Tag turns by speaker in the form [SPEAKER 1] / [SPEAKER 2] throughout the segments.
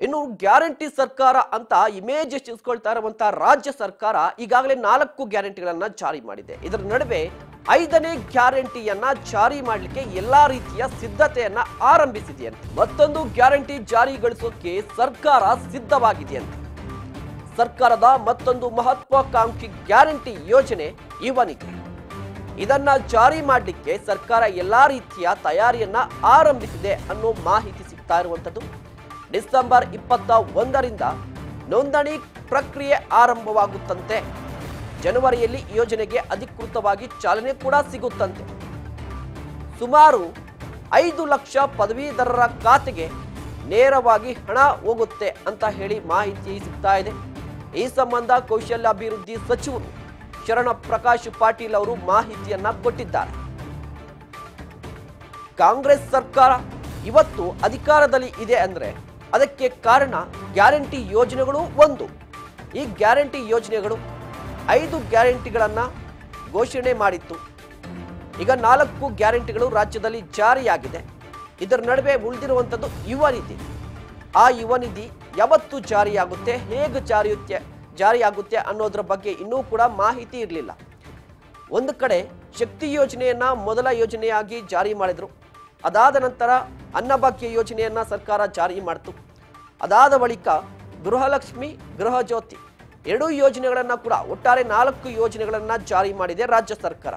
[SPEAKER 1] ಇನ್ನು ಗ್ಯಾರಂಟಿ ಸರ್ಕಾರ ಅಂತ ಇಮೇಜ್ ಹೆಚ್ಚಿಸ್ಕೊಳ್ತಾ ಇರುವಂತಹ ರಾಜ್ಯ ಸರ್ಕಾರ ಈಗಾಗಲೇ ನಾಲ್ಕು ಗ್ಯಾರಂಟಿಗಳನ್ನ ಜಾರಿ ಮಾಡಿದೆ. ಇದರ ನಡುವೆ ಐದನೇ ಗ್ಯಾರಂಟಿಯನ್ನ ಜಾರಿ ಮಾಡಲಿಕ್ಕೆ ಎಲ್ಲಾ ರೀತಿಯ ಸಿದ್ಧತೆಯನ್ನ ಆರಂಭಿಸಿದೆಯಂತೆ. ಮತ್ತೊಂದು ಗ್ಯಾರಂಟಿ ಜಾರಿಗೊಳಿಸೋಕೆ ಸರ್ಕಾರ ಸಿದ್ಧವಾಗಿದೆಯಂತೆ. ಸರ್ಕಾರದ ಮತ್ತೊಂದು ಮಹತ್ವಾಕಾಂಕ್ಷಿ ಗ್ಯಾರಂಟಿ ಯೋಜನೆ ಇವನಿಗೆ. ಇದನ್ನ ಜಾರಿ ಮಾಡಲಿಕ್ಕೆ ಸರ್ಕಾರ ಎಲ್ಲಾ ರೀತಿಯ ತಯಾರಿಯನ್ನ ಆರಂಭಿಸಿದೆ ಅನ್ನೋ ಮಾಹಿತಿ ಸಿಗ್ತಾ ಇರುವಂತದ್ದು. ಡಿಸೆಂಬರ್ ಇಪ್ಪತ್ತ ಒಂದರಿಂದ ನೋಂದಣಿ ಪ್ರಕ್ರಿಯೆ ಆರಂಭವಾಗುತ್ತಂತೆ. ಜನವರಿಯಲ್ಲಿ ಯೋಜನೆಗೆ ಅಧಿಕೃತವಾಗಿ ಚಾಲನೆ ಕೂಡ ಸಿಗುತ್ತಂತೆ. ಸುಮಾರು ಐದು ಲಕ್ಷ ಪದವೀಧರರ ಖಾತೆಗೆ ನೇರವಾಗಿ ಹಣ ಹೋಗುತ್ತೆ ಅಂತ ಹೇಳಿ ಮಾಹಿತಿ ಸಿಗ್ತಾ ಇದೆ. ಈ ಸಂಬಂಧ ಕೌಶಲ್ಯಾಭಿವೃದ್ಧಿ ಸಚಿವರು ಶರಣ ಪ್ರಕಾಶ್ ಪಾಟೀಲ್ ಅವರು ಮಾಹಿತಿಯನ್ನ ಕೊಟ್ಟಿದ್ದಾರೆ. ಕಾಂಗ್ರೆಸ್ ಸರ್ಕಾರ ಇವತ್ತು ಅಧಿಕಾರದಲ್ಲಿ ಇದೆ ಅಂದ್ರೆ ಅದಕ್ಕೆ ಕಾರಣ ಗ್ಯಾರಂಟಿ ಯೋಜನೆಗಳು ಒಂದು. ಈ ಗ್ಯಾರಂಟಿ ಯೋಜನೆಗಳು ಐದು ಗ್ಯಾರಂಟಿಗಳನ್ನು ಘೋಷಣೆ ಮಾಡಿತ್ತು. ಈಗ ನಾಲ್ಕು ಗ್ಯಾರಂಟಿಗಳು ರಾಜ್ಯದಲ್ಲಿ ಜಾರಿಯಾಗಿದೆ. ಇದರ ನಡುವೆ ಉಳಿದಿರುವಂಥದ್ದು ಯುವ ನಿಧಿ. ಆ ಯುವ ನಿಧಿ ಯಾವತ್ತು ಜಾರಿಯಾಗುತ್ತೆ, ಹೇಗೆ ಜಾರಿಯುತ್ತೆ, ಜಾರಿಯಾಗುತ್ತೆ ಅನ್ನೋದ್ರ ಬಗ್ಗೆ ಇನ್ನೂ ಕೂಡ ಮಾಹಿತಿ ಇರಲಿಲ್ಲ. ಒಂದು ಕಡೆ ಶಕ್ತಿ ಯೋಜನೆಯನ್ನು ಮೊದಲ ಯೋಜನೆಯಾಗಿ ಜಾರಿ ಮಾಡಿದ್ರು. ಅದಾದ ನಂತರ ಅನ್ನಭಾಗ್ಯ ಯೋಜನೆಯನ್ನ ಸರ್ಕಾರ ಜಾರಿ ಮಾಡಿತು. ಅದಾದ ಬಳಿಕ ಗೃಹಲಕ್ಷ್ಮಿ, ಗೃಹ ಜ್ಯೋತಿ ಎರಡೂ ಯೋಜನೆಗಳನ್ನ ಕೂಡ ಒಟ್ಟಾರೆ ನಾಲ್ಕು ಯೋಜನೆಗಳನ್ನ ಜಾರಿ ಮಾಡಿದೆ ರಾಜ್ಯ ಸರ್ಕಾರ.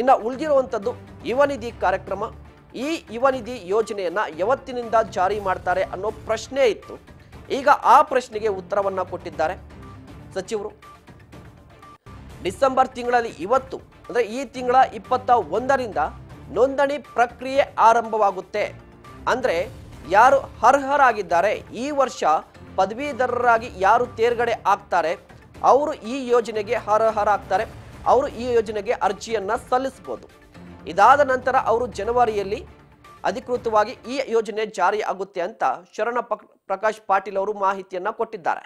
[SPEAKER 1] ಇನ್ನು ಉಳಿದಿರುವಂಥದ್ದು ಯುವನಿಧಿ ಕಾರ್ಯಕ್ರಮ. ಈ ಯುವನಿಧಿ ಯೋಜನೆಯನ್ನು ಯೋಜನೆಯನ್ನ ಯಾವತ್ತಿನಿಂದ ಜಾರಿ ಮಾಡ್ತಾರೆ ಅನ್ನೋ ಪ್ರಶ್ನೆ ಇತ್ತು. ಈಗ ಆ ಪ್ರಶ್ನೆಗೆ ಉತ್ತರವನ್ನು ಕೊಟ್ಟಿದ್ದಾರೆ ಸಚಿವರು. ಡಿಸೆಂಬರ್ ತಿಂಗಳಲ್ಲಿ ಇವತ್ತು, ಅಂದರೆ ಈ ತಿಂಗಳ ಇಪ್ಪತ್ತ ಒಂದರಿಂದ ನೋಂದಣಿ ಪ್ರಕ್ರಿಯೆ ಆರಂಭವಾಗುತ್ತೆ. ಅಂದರೆ ಯಾರು ಅರ್ಹರಾಗಿದ್ದಾರೆ, ಈ ವರ್ಷ ಪದವೀಧರರಾಗಿ ಯಾರು ತೇರ್ಗಡೆ ಆಗ್ತಾರೆ, ಅವರು ಈ ಯೋಜನೆಗೆ ಅರ್ಹರಾಗ್ತಾರೆ, ಅವರು ಈ ಯೋಜನೆಗೆ ಅರ್ಜಿಯನ್ನು ಸಲ್ಲಿಸಬಹುದು ಇದಾದ ನಂತರ ಅವರು ಜನವರಿಯಲ್ಲಿ ಅಧಿಕೃತವಾಗಿ ಈ ಯೋಜನೆ ಜಾರಿ ಆಗುತ್ತೆ ಅಂತ ಶರಣ ಪ್ರಕಾಶ್ ಪಾಟೀಲ್ ಅವರು ಮಾಹಿತಿಯನ್ನು ಕೊಟ್ಟಿದ್ದಾರೆ.